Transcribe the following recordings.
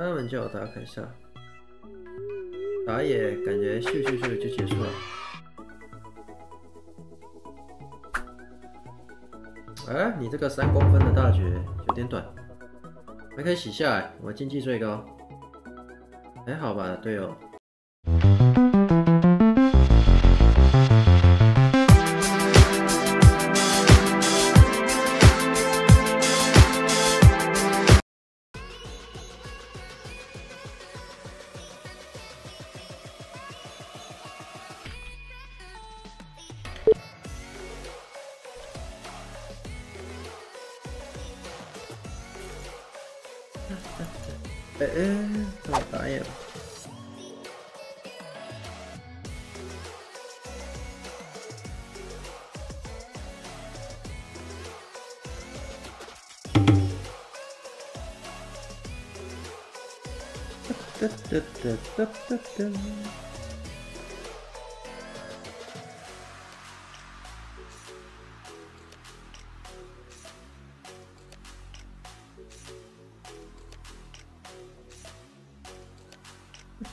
他们叫我打凯撒，打野感觉咻咻咻就结束了。哎，你这个三公分的大绝有点短，还可以洗下来，我经济最高，还好吧，队友。哎 哎，让我打野吧。哒哒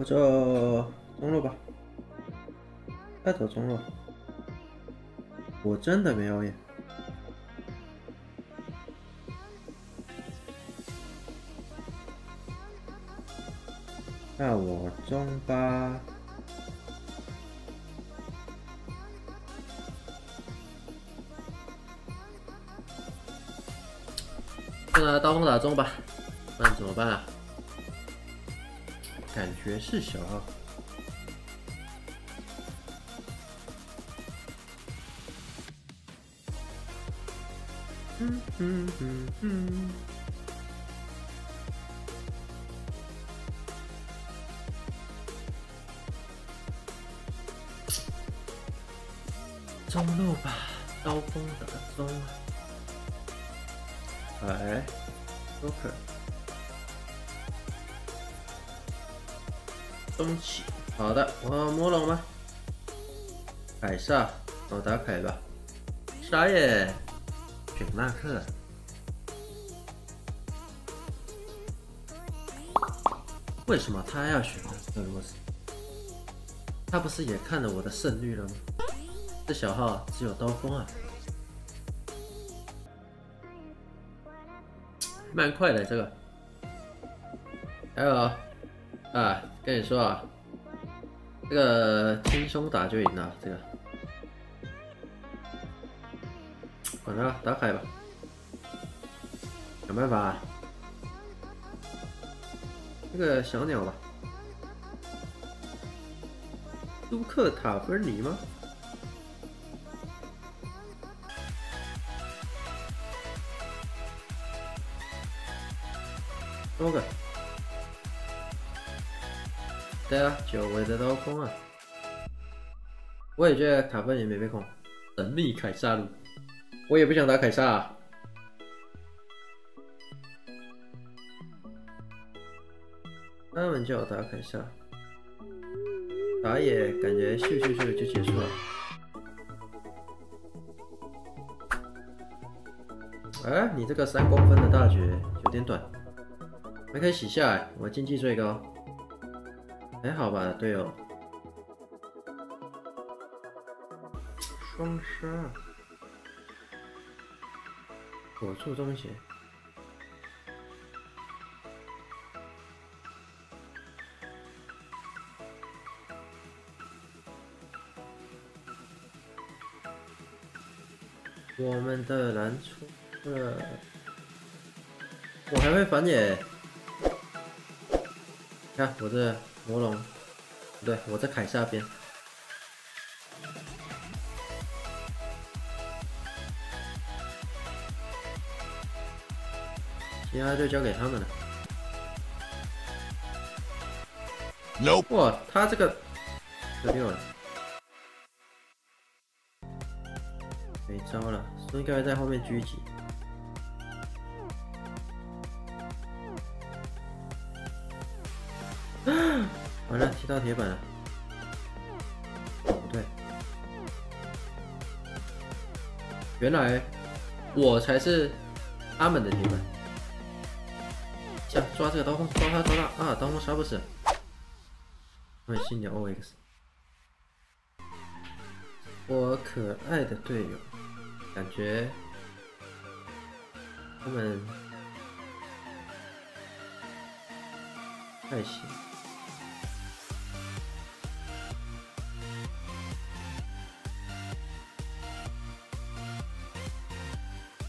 我走中路吧，再走中路。我真的没有眼。那我中吧。那刀锋打中吧，那怎么办啊？感觉是小号。嗯嗯嗯嗯。中路吧，刀锋打中。哎，OK。中起，好的，我摸龙吗？凯撒，我打凯吧。啥耶？选纳克。为什么他要选克罗斯？他不是也看了我的胜率了吗？这小号只有刀锋啊，蛮快的这个。还有啊。跟你说啊，这个轻松打就赢了。这个，管他，打凯吧，想办法。这个小鸟吧，杜克塔芬尼吗？多个。对啊，久违的刀锋啊！我也觉得卡芬也没被控，神秘凯撒路，我也不想打凯撒。啊。他们叫我打凯撒，打野感觉咻咻咻就结束了。哎，你这个三公分的大绝有点短，还可以洗下来，我经济最高。还好吧，队友。双杀，我出东西。我们的蓝出了，我还会反野。看我这。魔龙，对我在凯撒边，其他就交给他们了。Nope. 哇，他这个十六了，没招了，应该在后面狙击。完了，踢到铁板了。不对，原来我才是他们的铁板。下抓这个刀锋，抓他抓他啊！刀锋杀不死。很新的 OX，我可爱的队友，感觉他们太行。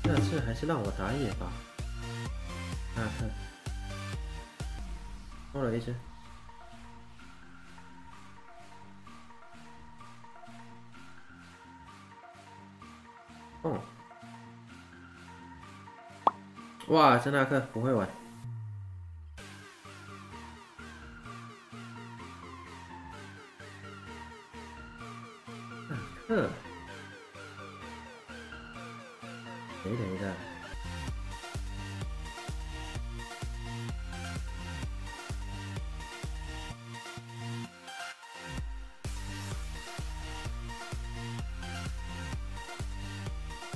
这次还是让我打野吧。看看，多了一只。哦，哇，真纳克不会玩。纳克，雷雷的。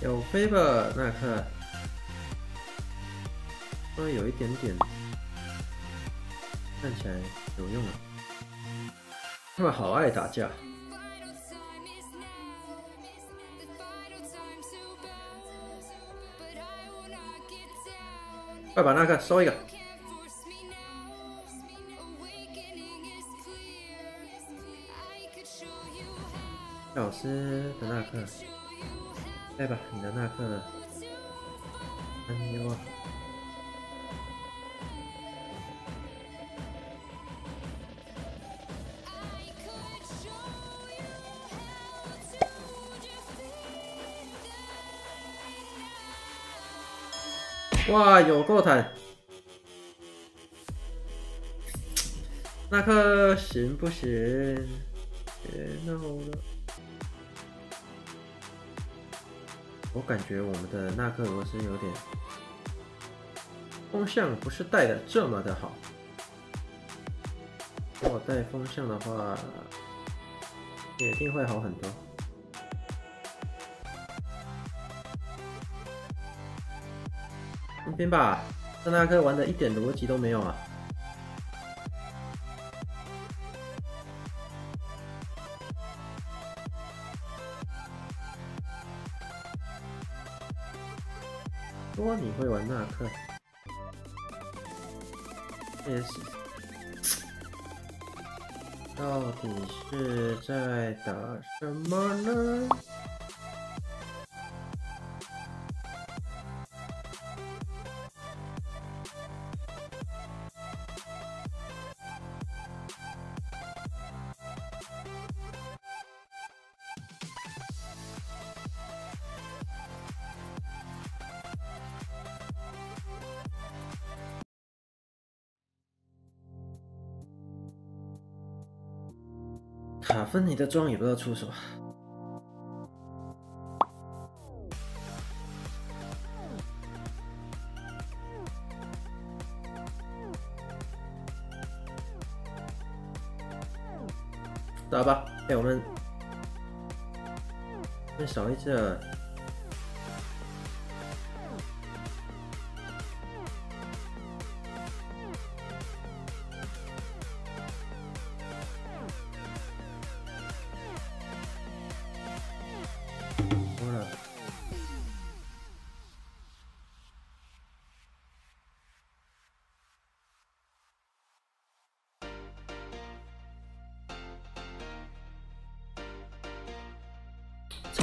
有飞吧，纳克，稍微有一点点，看起来有用了。他们好爱打架。快把那个收一个。老师的那课。来吧，你的那课，安妞啊！哇，有够坦！那克行不行？别闹了！我感觉我们的纳克罗斯有点风向不是带的这么的好。如果带风向的话，铁定会好很多。放兵吧，这纳克玩的一点逻辑都没有啊！说你会玩纳克，也是，到底是在打什么呢？卡芬尼的装也不知道出什么。打吧，哎，我们再少一只。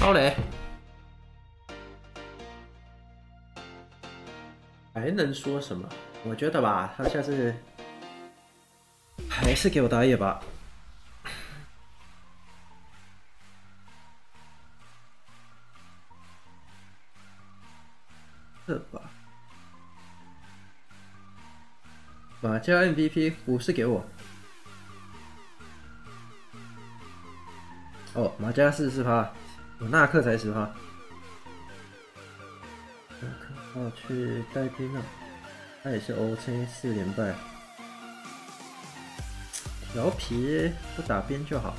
超雷，还能说什么？我觉得吧，他下次还是给我打野吧。这把？马加 MVP 不是给我，哦，马加四十趴，纳克才十趴。纳克我，去带兵了，他也是 OC 四连败。调皮不打边就好。